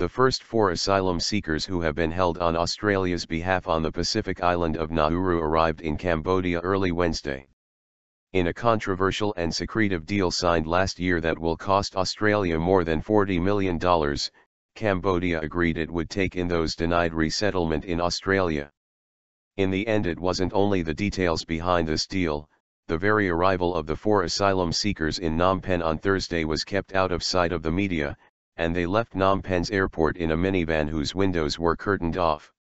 The first four asylum seekers who have been held on Australia's behalf on the Pacific island of Nauru arrived in Cambodia early Wednesday. In a controversial and secretive deal signed last year that will cost Australia more than $40 million, Cambodia agreed it would take in those denied resettlement in Australia. In the end it wasn't only the details behind this deal, the very arrival of the four asylum seekers in Phnom Penh on Thursday was kept out of sight of the media, and they left Phnom Penh's airport in a minivan whose windows were curtained off.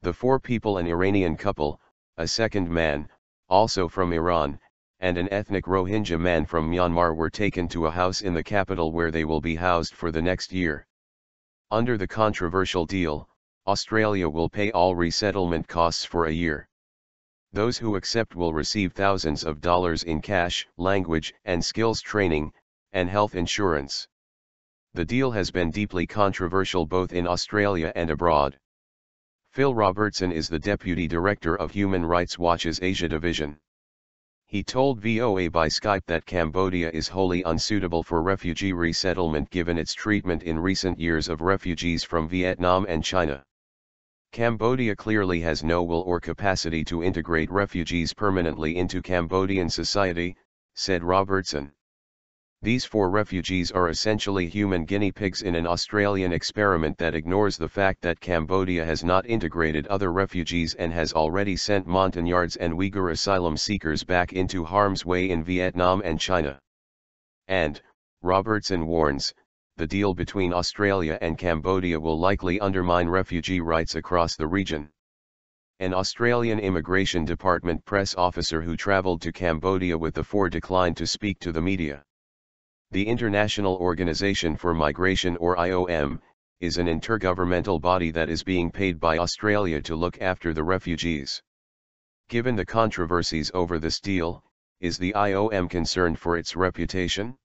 The four people an Iranian couple, a second man, also from Iran, and an ethnic Rohingya man from Myanmar were taken to a house in the capital where they will be housed for the next year. Under the controversial deal, Australia will pay all resettlement costs for a year. Those who accept will receive thousands of dollars in cash, language and skills training, and health insurance. The deal has been deeply controversial both in Australia and abroad. Phil Robertson is the Deputy Director of Human Rights Watch's Asia Division. He told VOA by Skype that Cambodia is wholly unsuitable for refugee resettlement given its treatment in recent years of refugees from Vietnam and China. Cambodia clearly has no will or capacity to integrate refugees permanently into Cambodian society, said Robertson. These four refugees are essentially human guinea pigs in an Australian experiment that ignores the fact that Cambodia has not integrated other refugees and has already sent Montagnards and Uyghur asylum seekers back into harm's way in Vietnam and China. And, Robertson warns, the deal between Australia and Cambodia will likely undermine refugee rights across the region. An Australian Immigration Department press officer who travelled to Cambodia with the four declined to speak to the media. The International Organization for Migration or IOM, is an intergovernmental body that is being paid by Australia to look after the refugees. Given the controversies over this deal, is the IOM concerned for its reputation?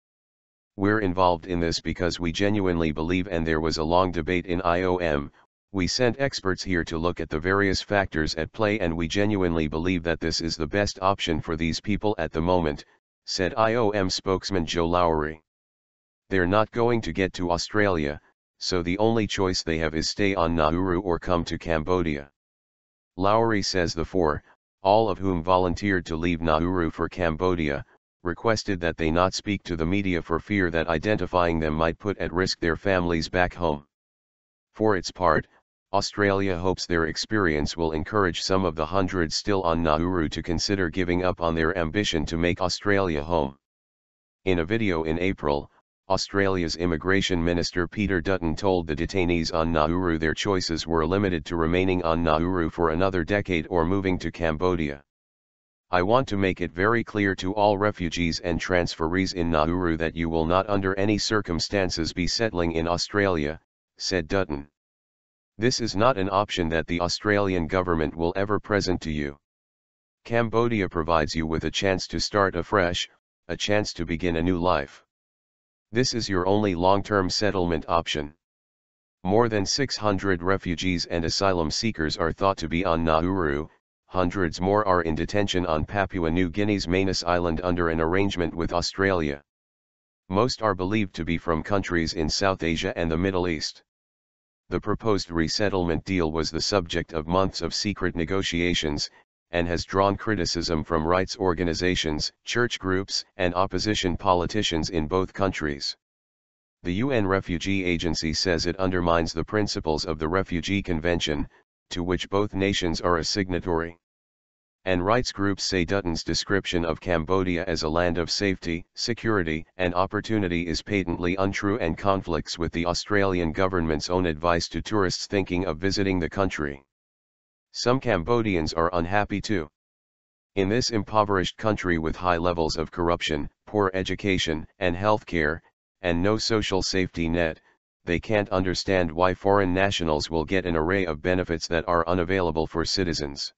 We're involved in this because we genuinely believe and there was a long debate in IOM, we sent experts here to look at the various factors at play and we genuinely believe that this is the best option for these people at the moment, said IOM spokesman Joe Lowry. They're not going to get to Australia, so the only choice they have is stay on Nauru or come to Cambodia. Lowry says the four, all of whom volunteered to leave Nauru for Cambodia, requested that they not speak to the media for fear that identifying them might put at risk their families back home. For its part, Australia hopes their experience will encourage some of the hundreds still on Nauru to consider giving up on their ambition to make Australia home. In a video in April, Australia's Immigration Minister Peter Dutton told the detainees on Nauru their choices were limited to remaining on Nauru for another decade or moving to Cambodia. I want to make it very clear to all refugees and transferees in Nauru that you will not under any circumstances be settling in Australia, said Dutton. This is not an option that the Australian government will ever present to you. Cambodia provides you with a chance to start afresh, a chance to begin a new life. This is your only long-term settlement option. More than 600 refugees and asylum seekers are thought to be on Nauru, hundreds more are in detention on Papua New Guinea's Manus Island under an arrangement with Australia. Most are believed to be from countries in South Asia and the Middle East. The proposed resettlement deal was the subject of months of secret negotiations, and has drawn criticism from rights organizations, church groups, and opposition politicians in both countries. The UN Refugee Agency says it undermines the principles of the Refugee Convention, to which both nations are a signatory and rights groups say Dutton's description of Cambodia as a land of safety, security and opportunity is patently untrue and conflicts with the Australian government's own advice to tourists thinking of visiting the country. Some Cambodians are unhappy too. In this impoverished country with high levels of corruption, poor education and healthcare, and no social safety net, they can't understand why foreign nationals will get an array of benefits that are unavailable for citizens.